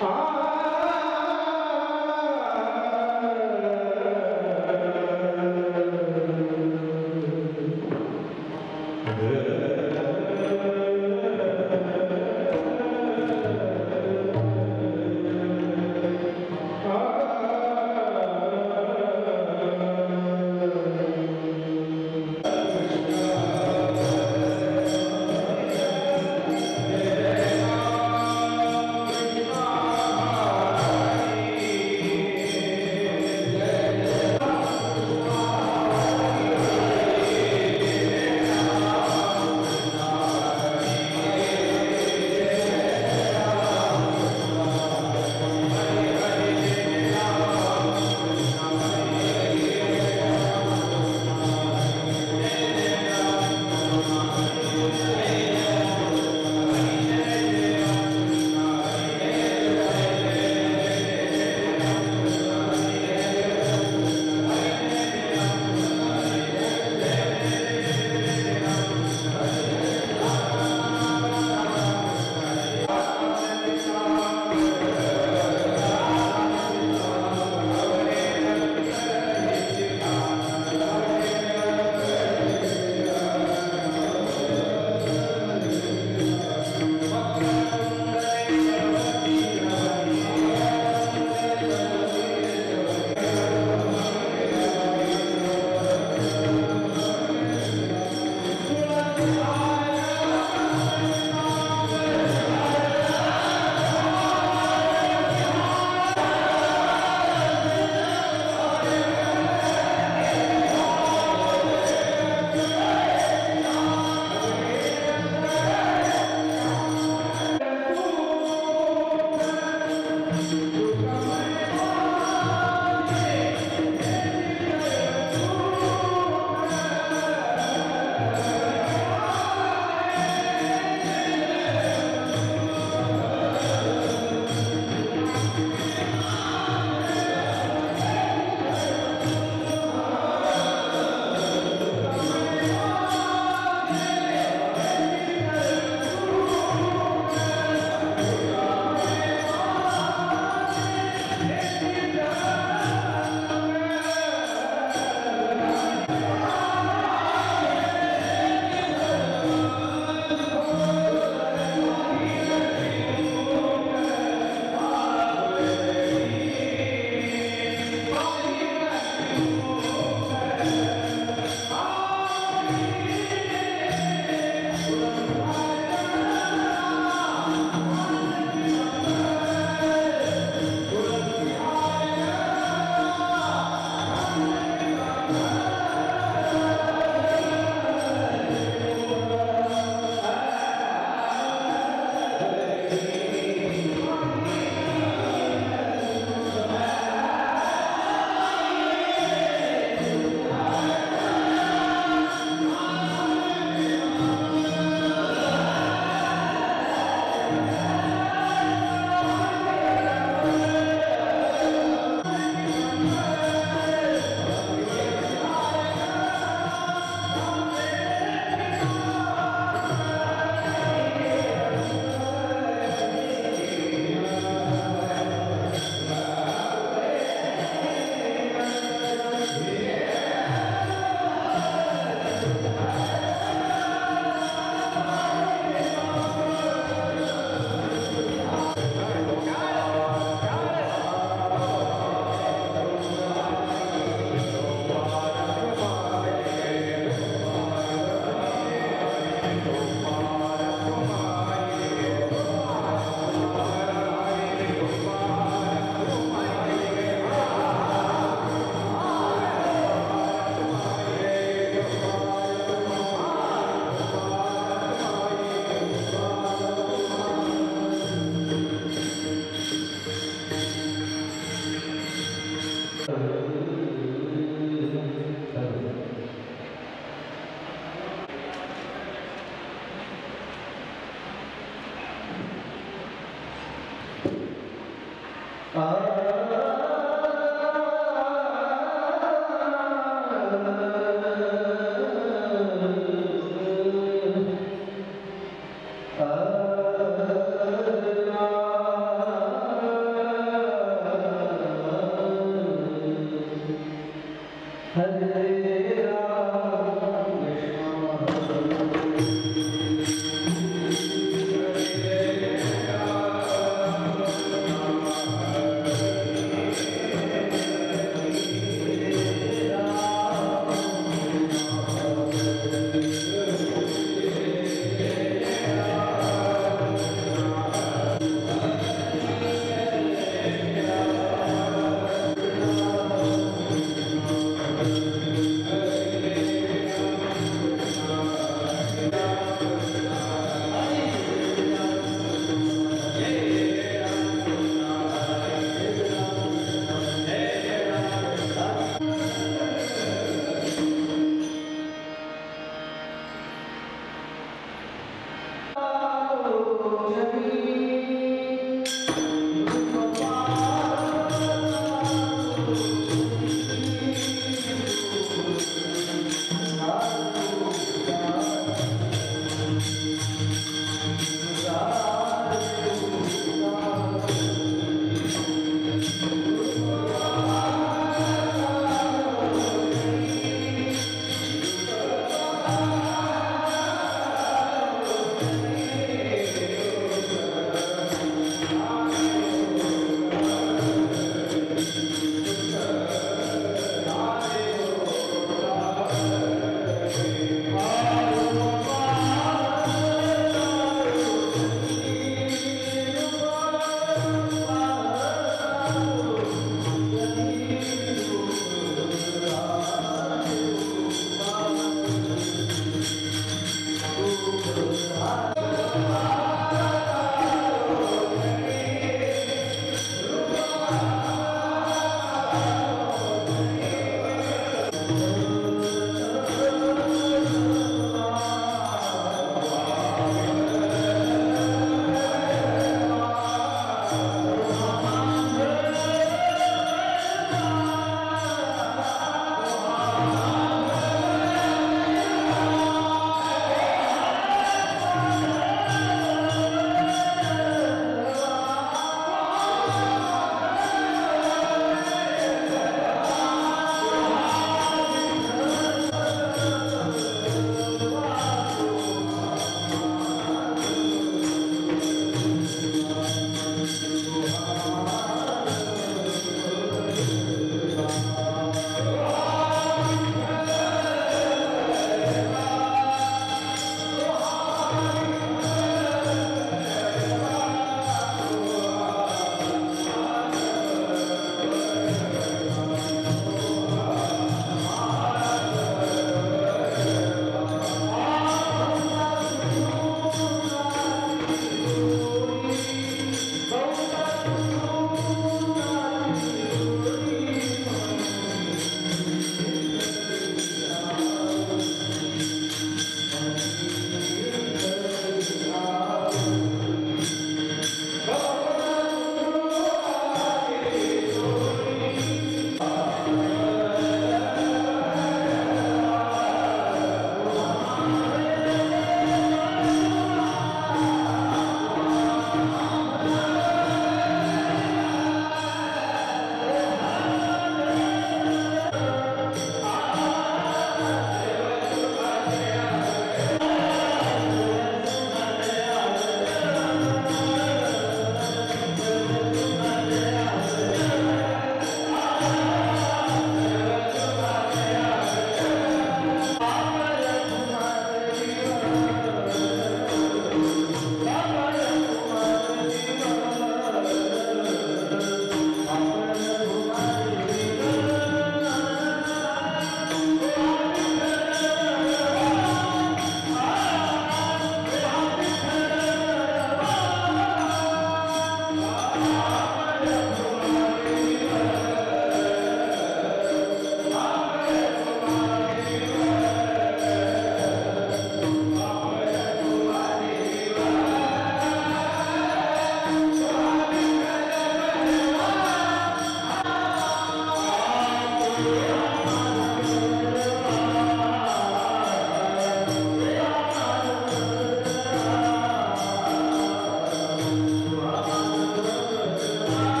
Ah!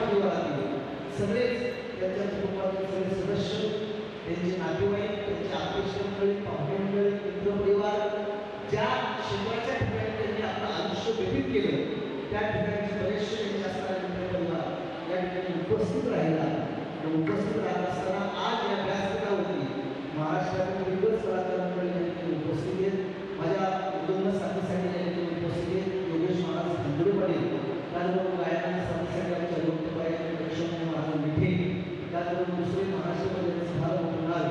परिवारात सगळेच त्याच्या कुटुंबातील सगळे सदस्य त्यांचे नातेवाईक त्यांचे आत्मशंकडे पाहुण्यांकडे मित्रपरिवार ज्या शिकवायच्या ठिकाणी त्यांनी आपलं आयुष्य व्यतीत केलं त्या ठिकाणी बरेचसे त्यांचे असणारे मित्रपरिवार या ठिकाणी उपस्थित राहिला. आणि उपस्थित राहत असताना आज या व्यासपीठावरती महाराष्ट्रातील विविध कलाकारांकडे या ठिकाणी उपस्थित आहेत. माझ्या उद्योग साथीसाठी या ठिकाणी उपस्थित आहेत. योगेश महाराज खंदुरे पडेल त्याचबरोबर गायनाच्या साथीसाठी आमच्या त्यानंतर दुसरे महाराष्ट्रामध्ये भाग होणार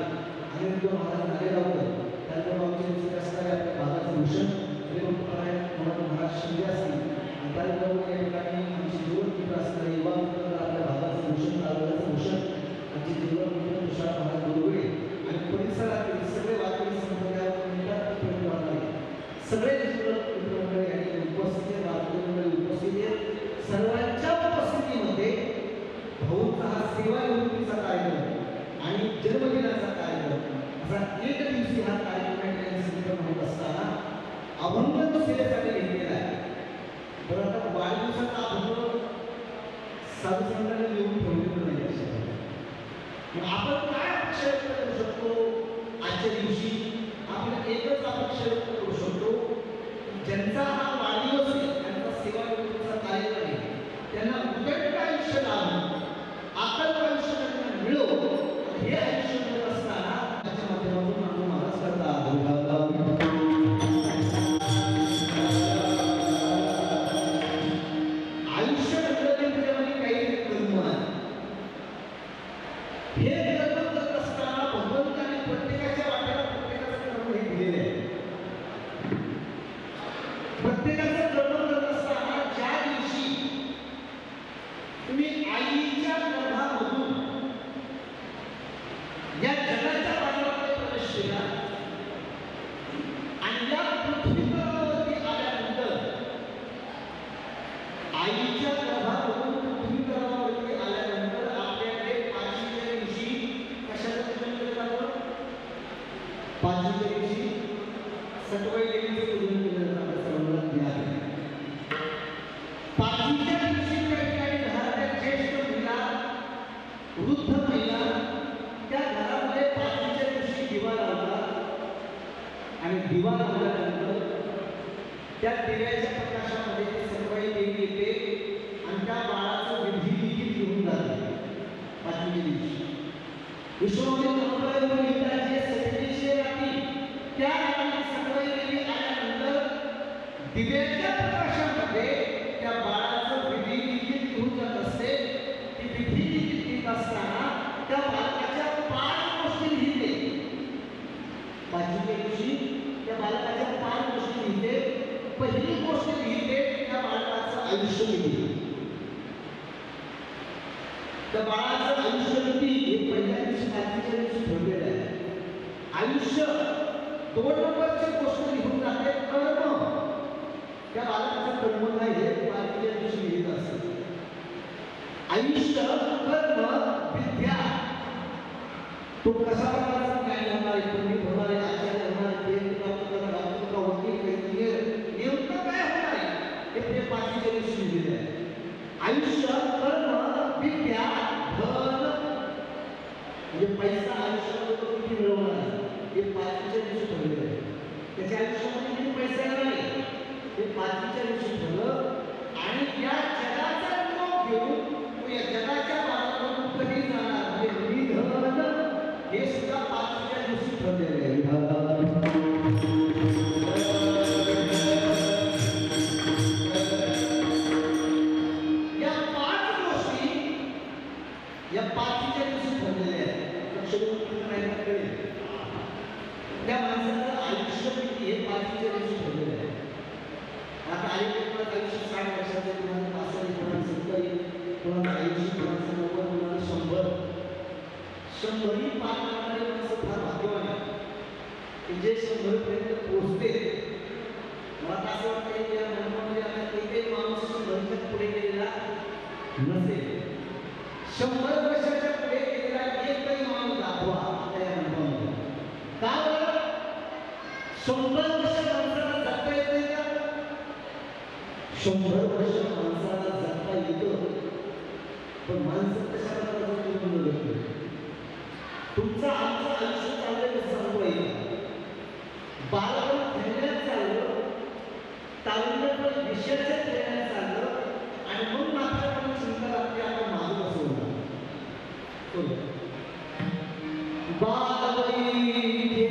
आणि तो महाराज झालेला होता त्यानंतर आमचे असणारे आपल्या भागाचे भूषण हे महाराज शिंदे असतील. या ठिकाणी आमचे जीवनमित्र असणारे युवा मित्र आपल्या भूषण भूषण आमचे जीवनमित्र तुषार महाराज आणि परिसरातील सगळे वारकरी संप्रदायापर्यंत सगळे मित्र मित्रमंडळी आणि उपस्थित वारकरी मंडळी उपस्थित सर्वांनी हा सेवा निवृत्तीचा कार्यक्रम आणि जन्मदिनाचा कार्यक्रम असा एक दिवशी हा कार्यक्रम संदर्भ होत असताना अभंग सेवेसाठी घेतलेला आहे. तर आता वाढदिवसाचा अभंग साधू संघाने लिहून ठेवलेलं नाही आपण काय अपेक्षा करू शकतो? आजच्या दिवशी आपण एकच अपेक्षा करू शकतो. ज्यांचा हा वाढदिवस आहे त्यांचा सेवा कार्यक्रम आहे त्यांना उदंड आयुष्य लाभ आपण आयुष्य मिळो हे आयुष्य मिळत असताना त्याच्या माध्यमातून विजय शंभरपर्यंत पोहोचते मला असं वाटतं की या मनोमध्ये आता एकही माणूस शंभरच्या पुढे गेलेला नसेल. शंभर वर्षाच्या पुढे गेलेला काही माणूस दाखवा आता या मनोमध्ये का बरं? शंभर वर्ष माणसाला जगता येत नाही का? शंभर वर्ष माणसाला जगता येतं. पण माणसं कशा प्रकारचं तुमचं आमचं आयुष्य यशाच्या दिलेल्या चाललं आणि मग मात्र आपण सुंदर आपली आपण मागू बसवला बाई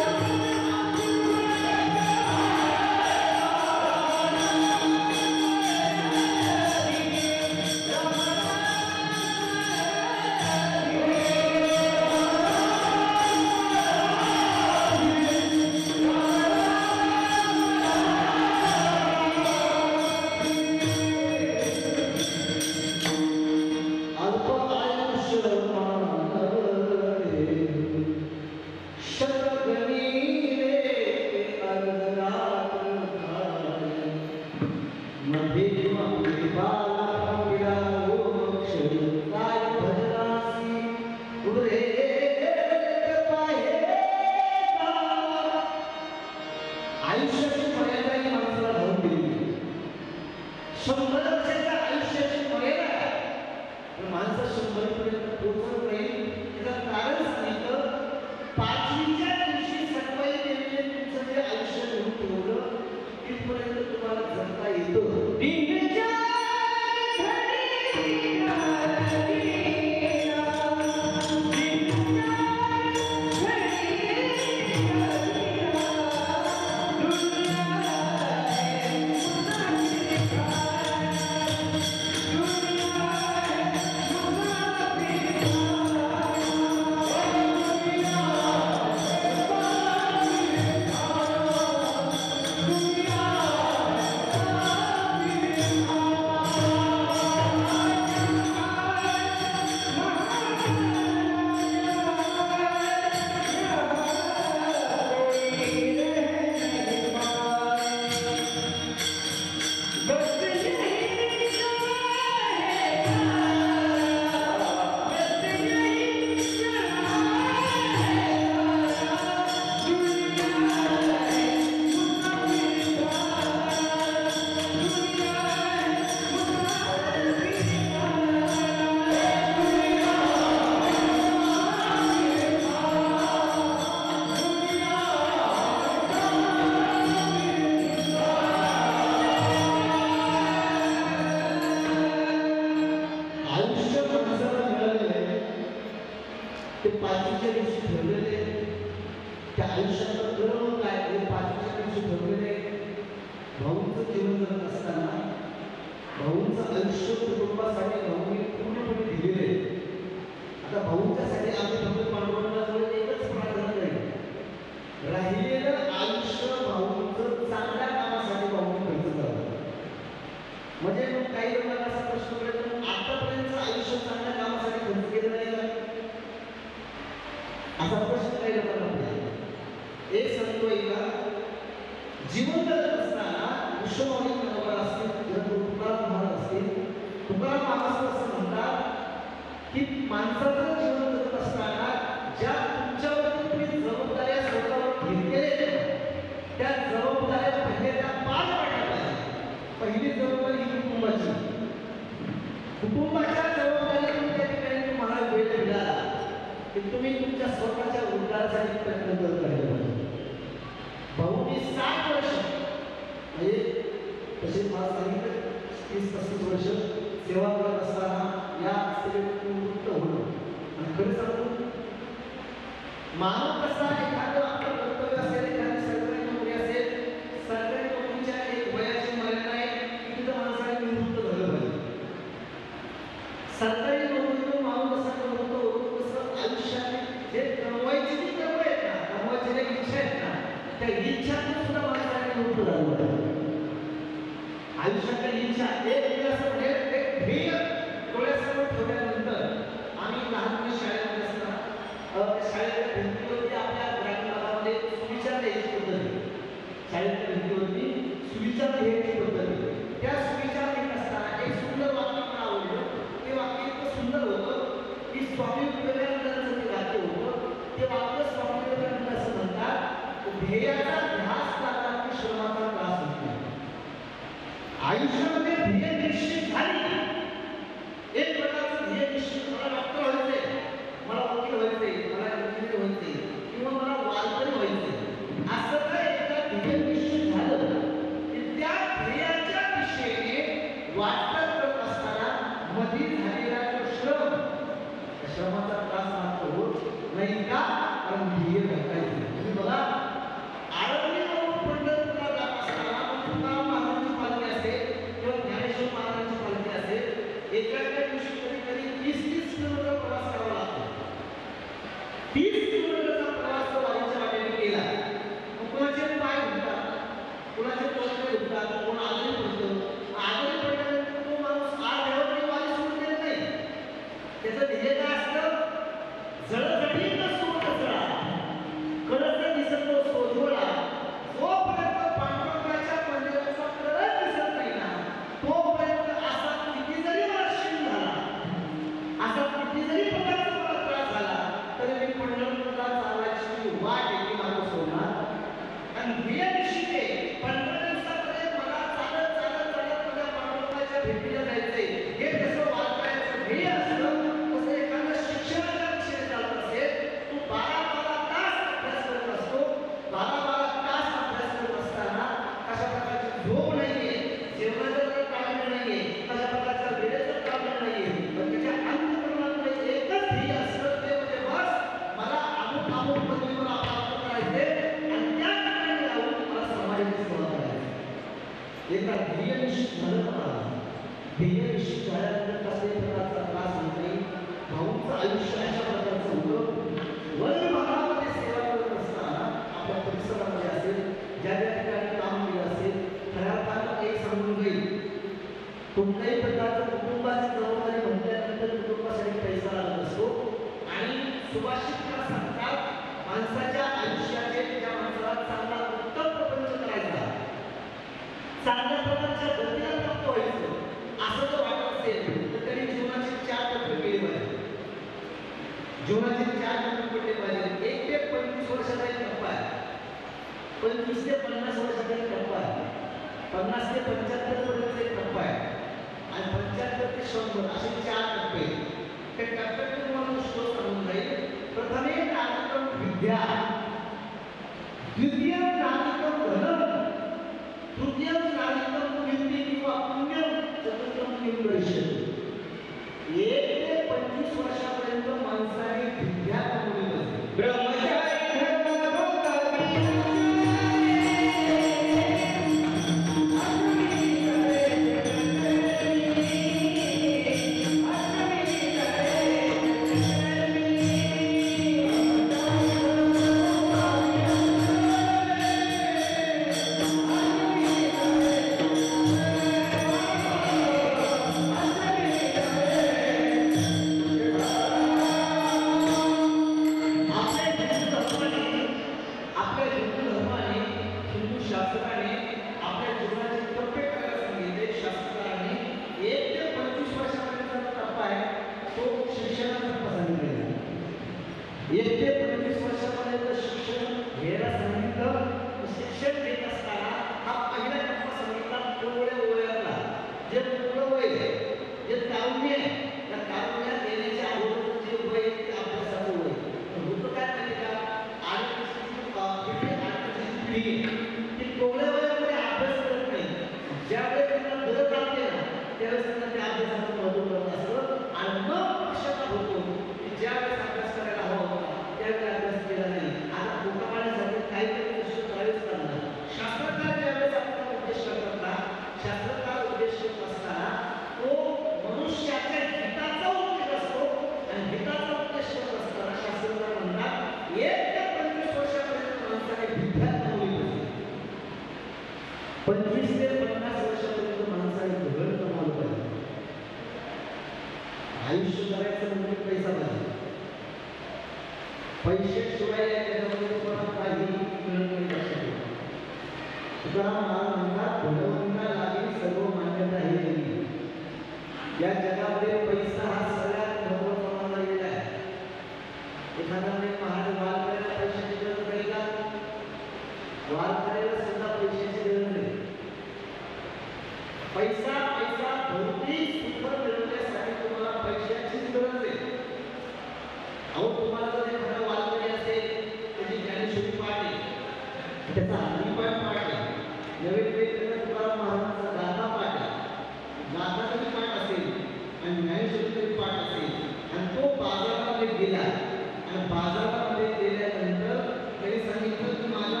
आणि न्यायसूत्री पाठ असेल आणि तो बाजारामध्ये गेला आणि बाजारामध्ये गेल्यानंतर त्यांनी सांगितलं की माझ्या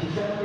Thank you.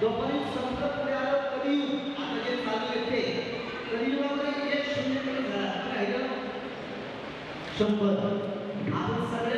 जोपर्यंत संपत आलं कधी आता जे चालू येते कधी एक शंभर. आपण सगळे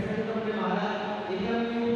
महाराज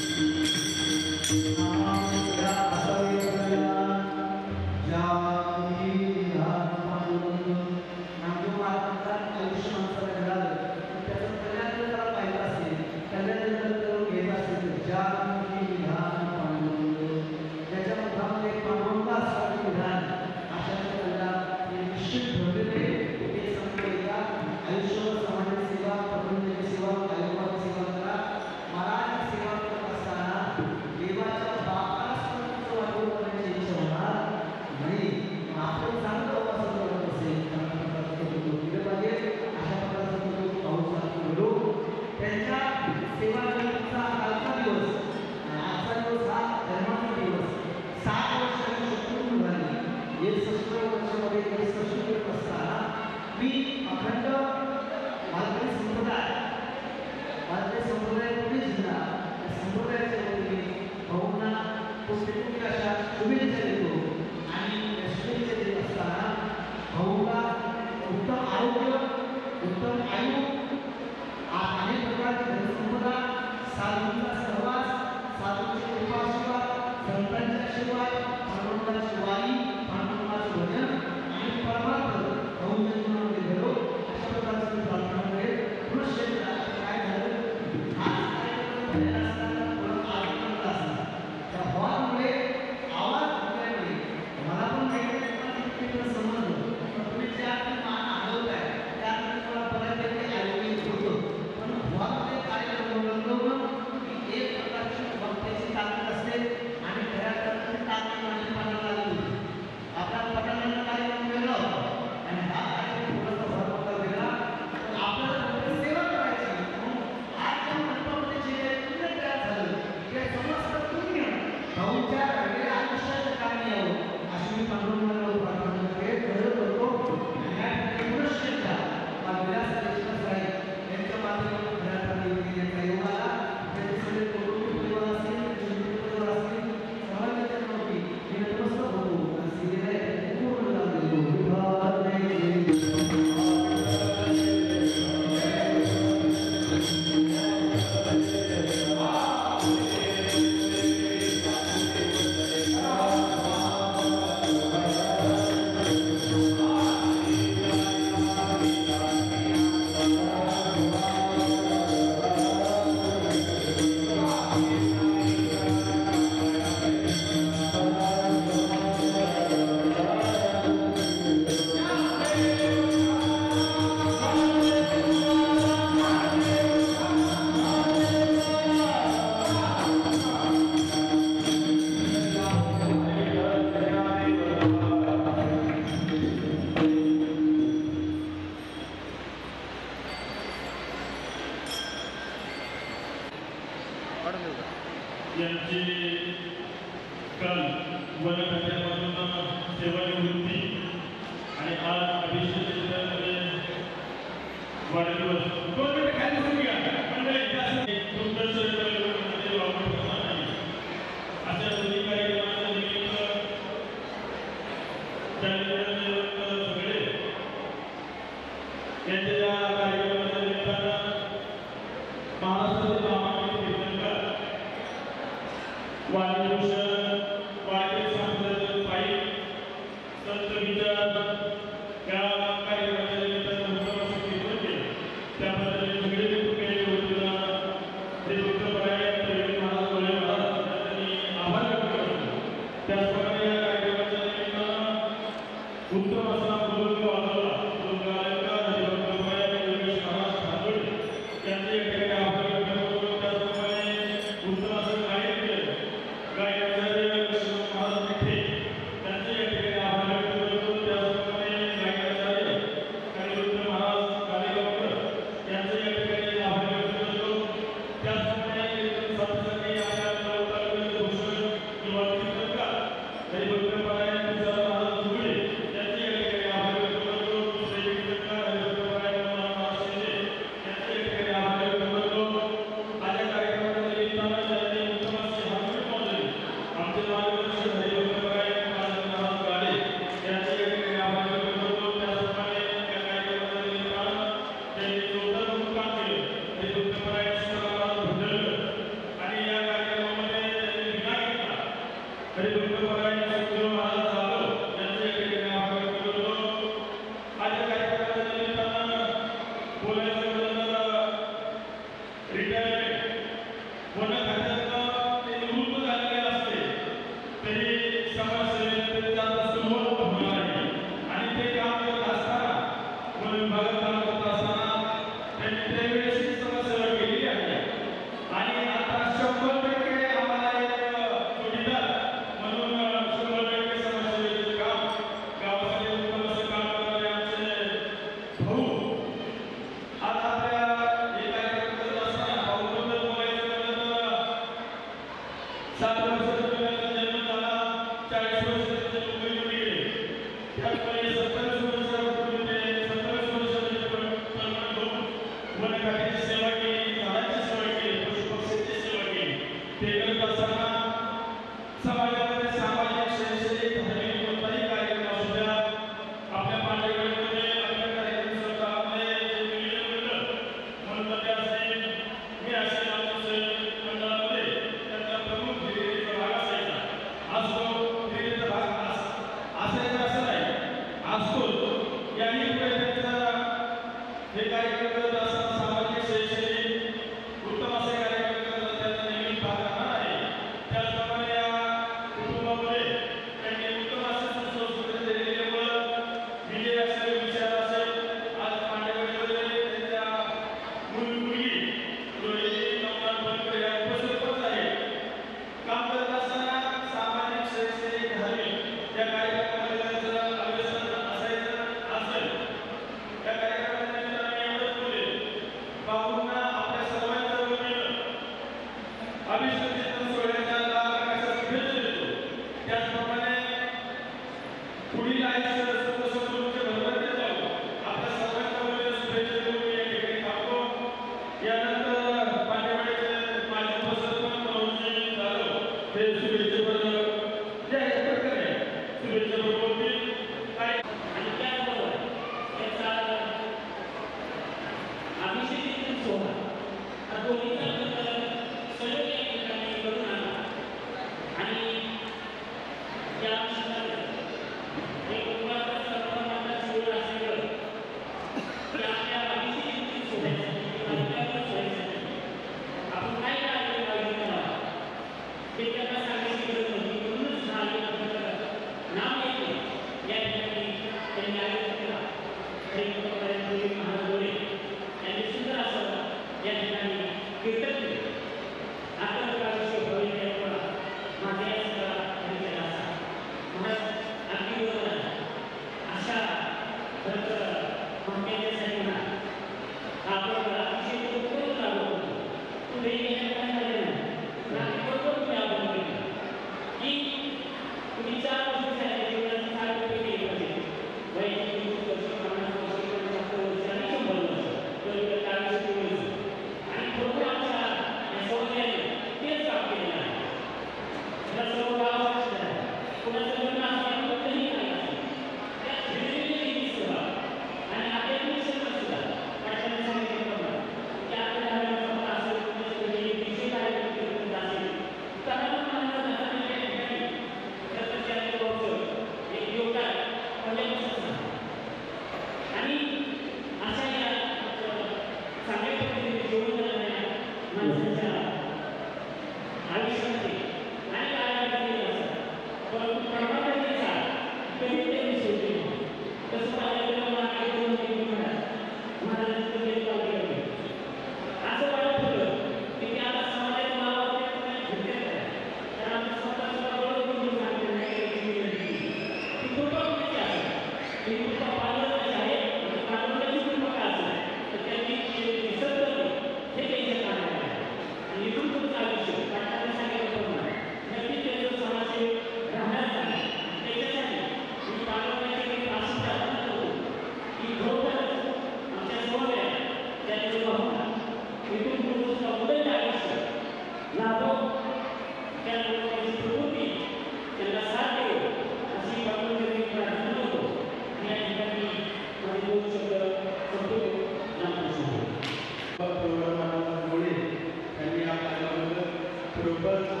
global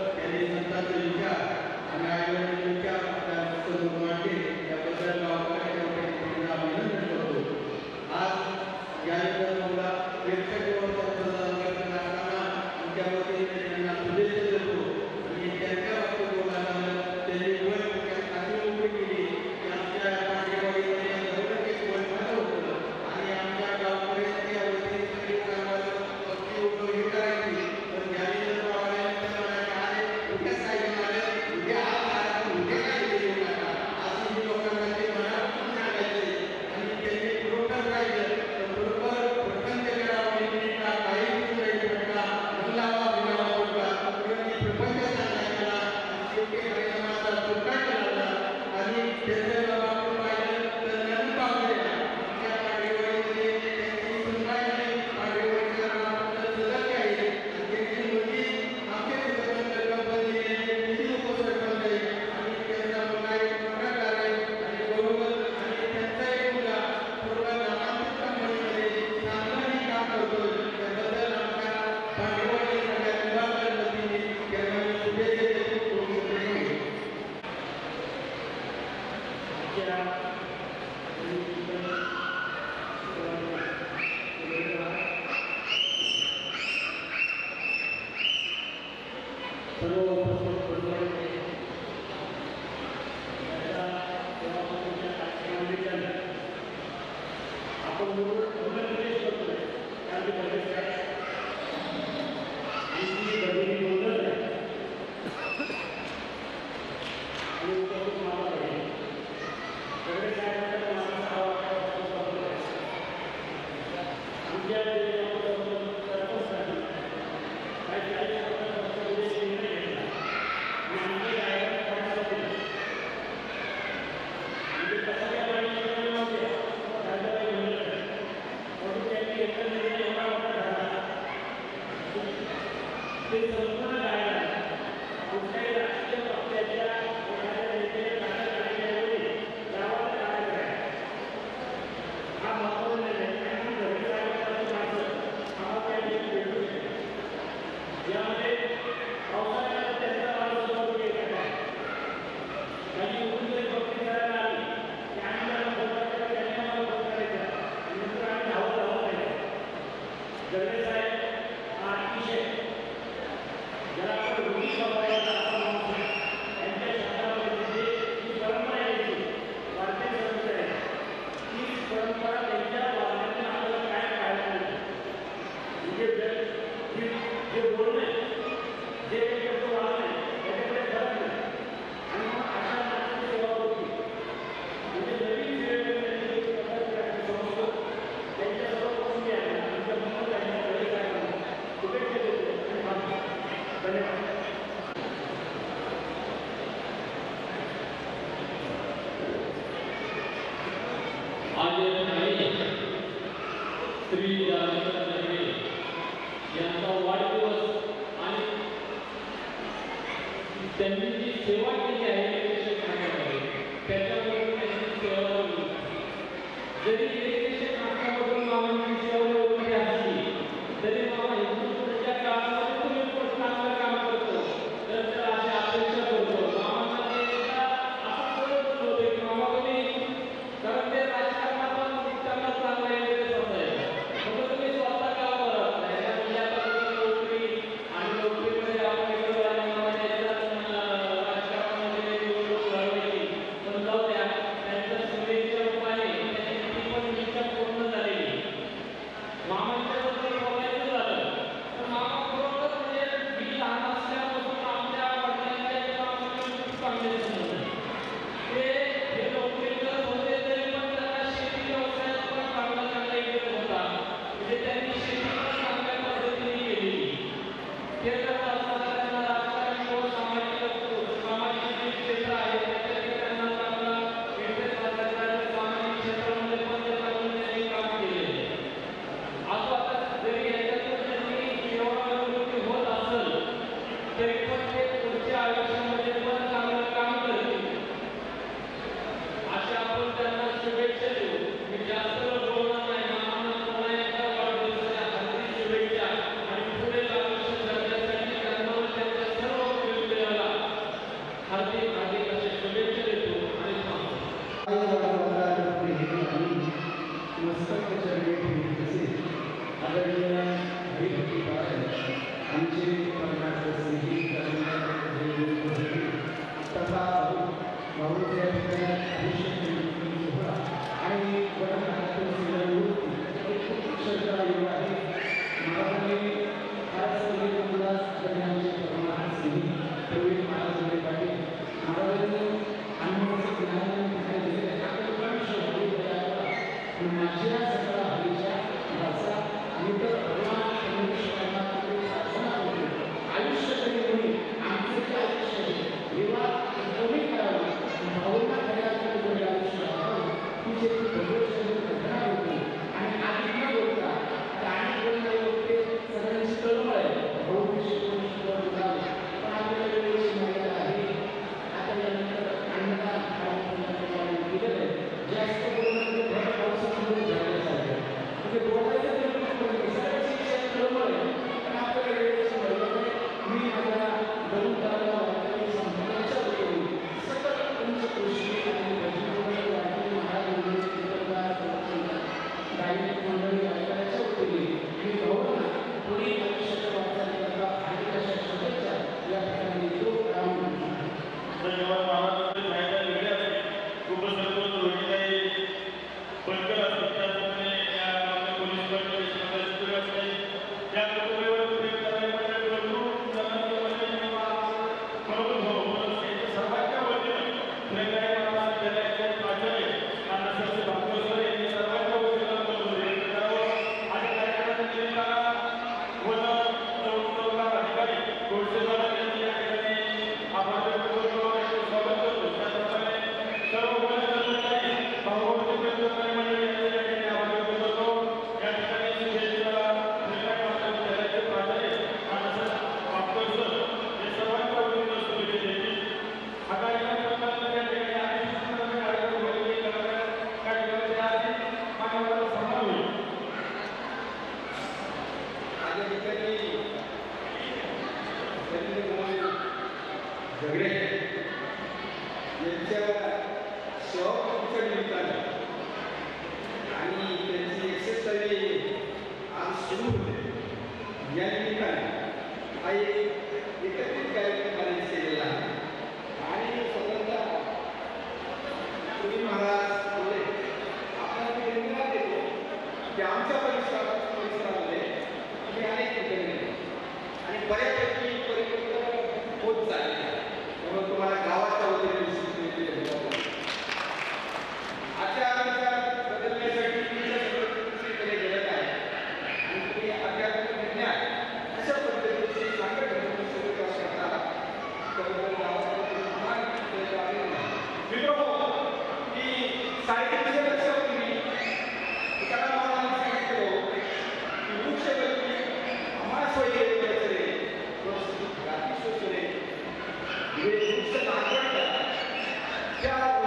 त्या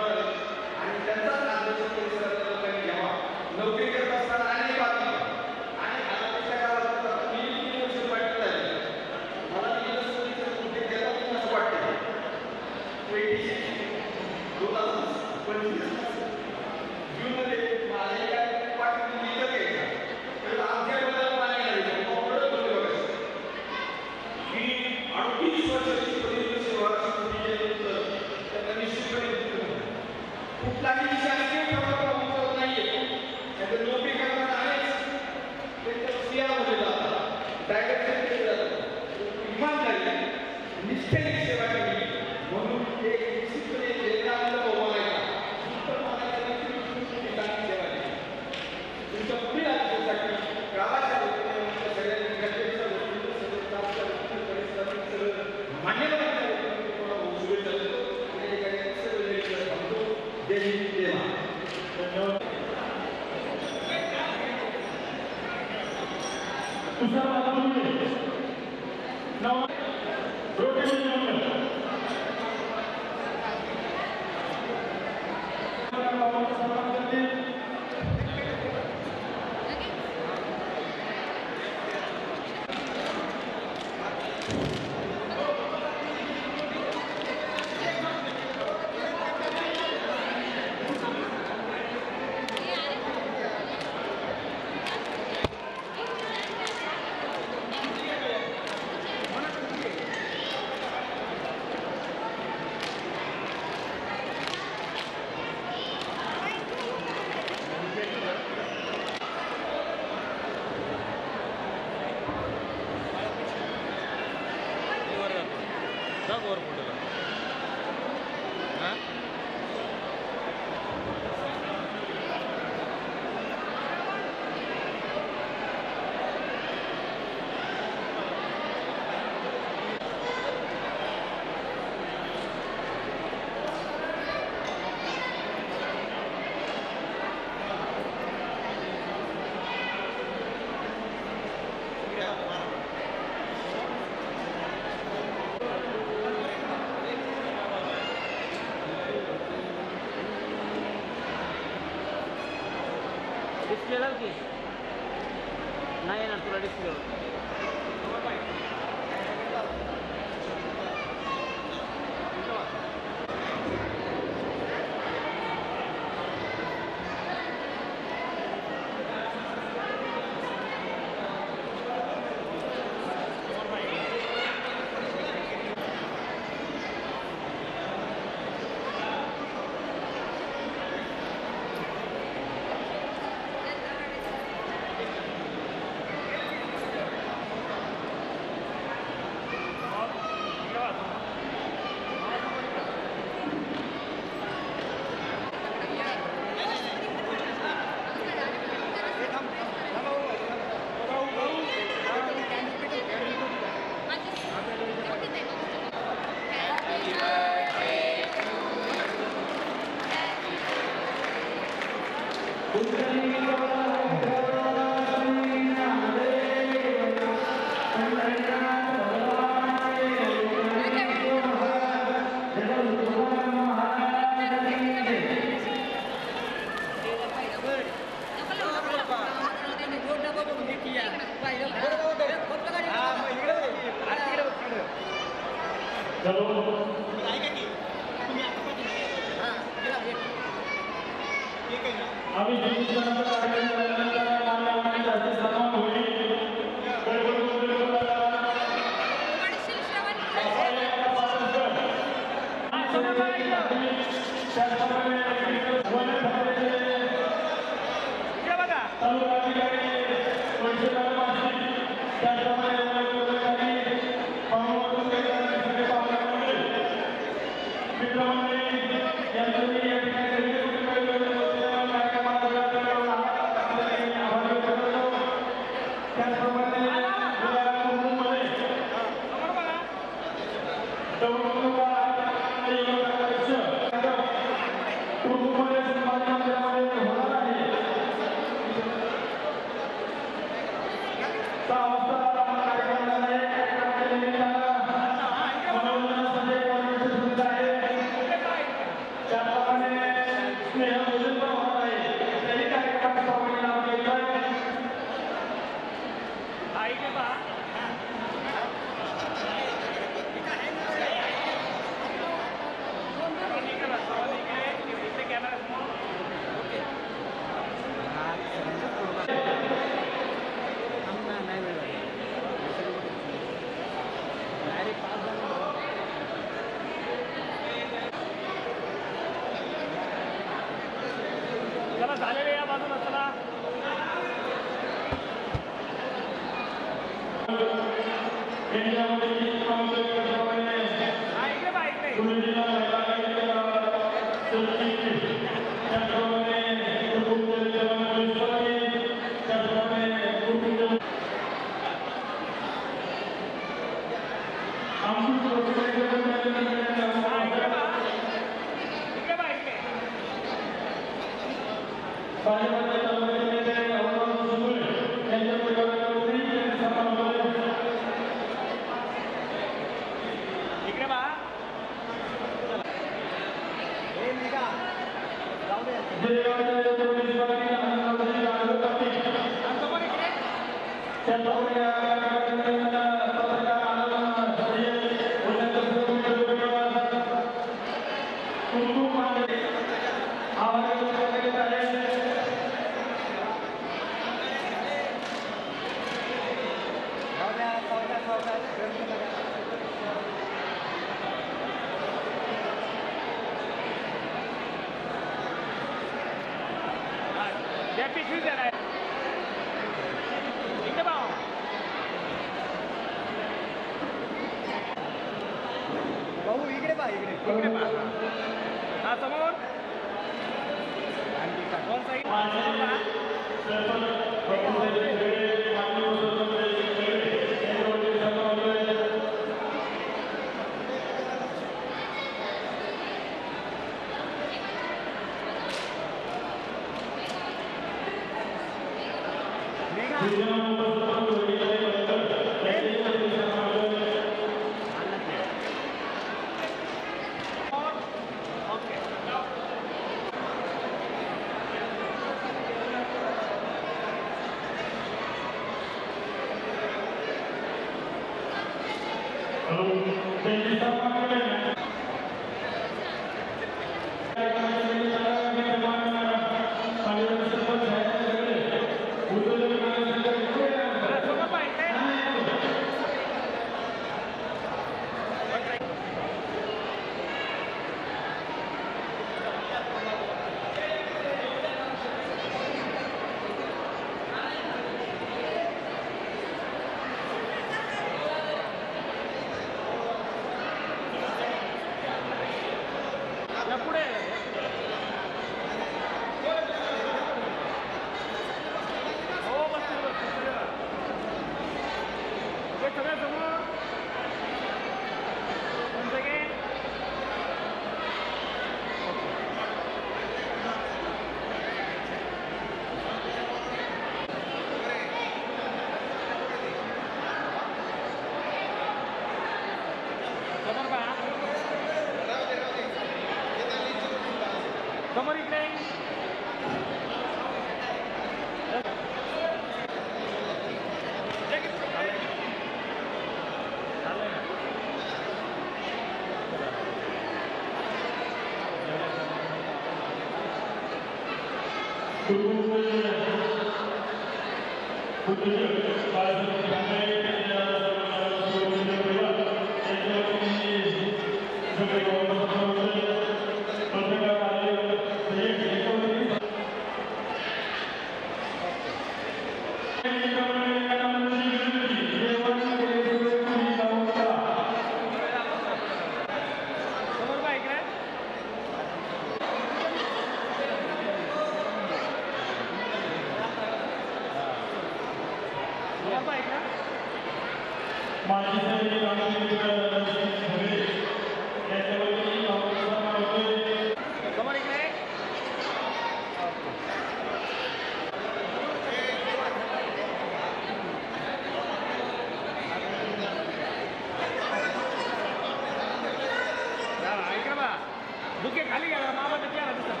बुके खाली घ्या मामा किती आला दिसत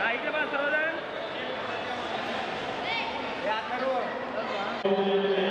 हा इकडे बस सर्वजण हे आता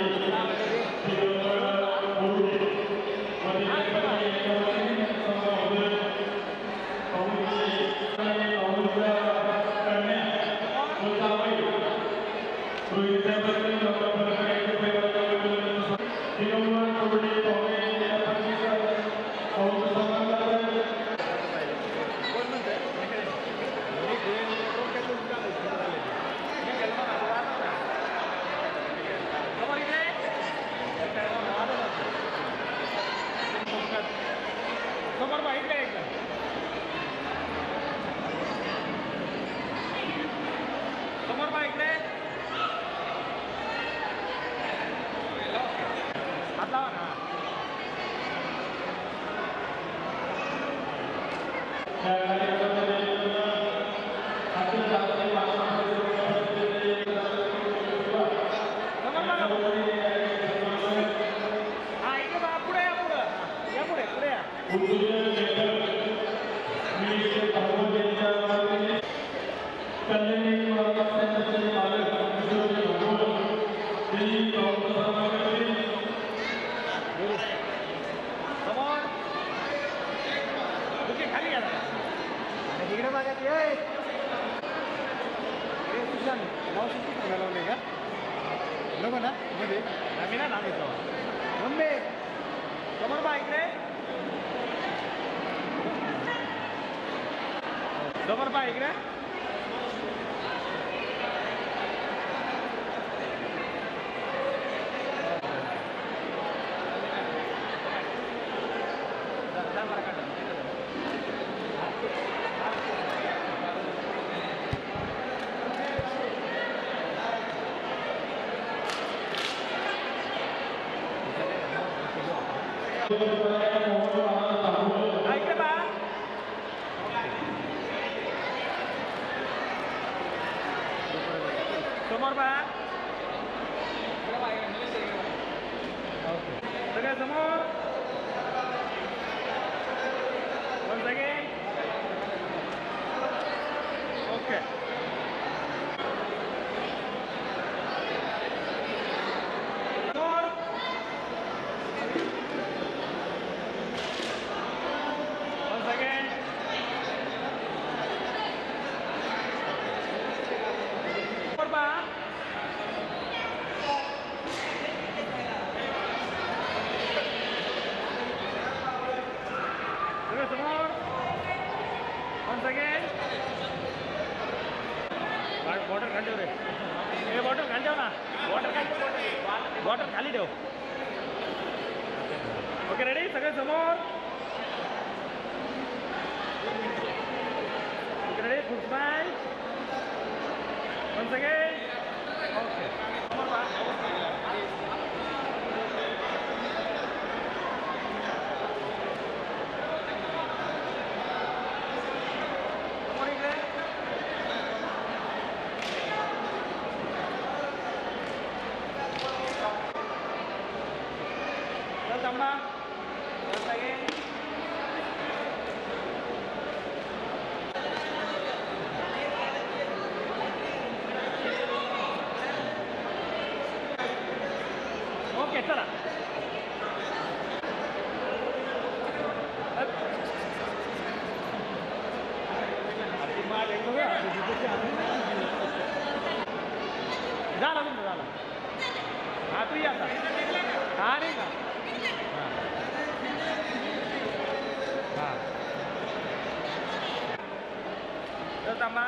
तर थांबा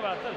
着吧，这里。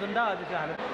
तरी इथून दहा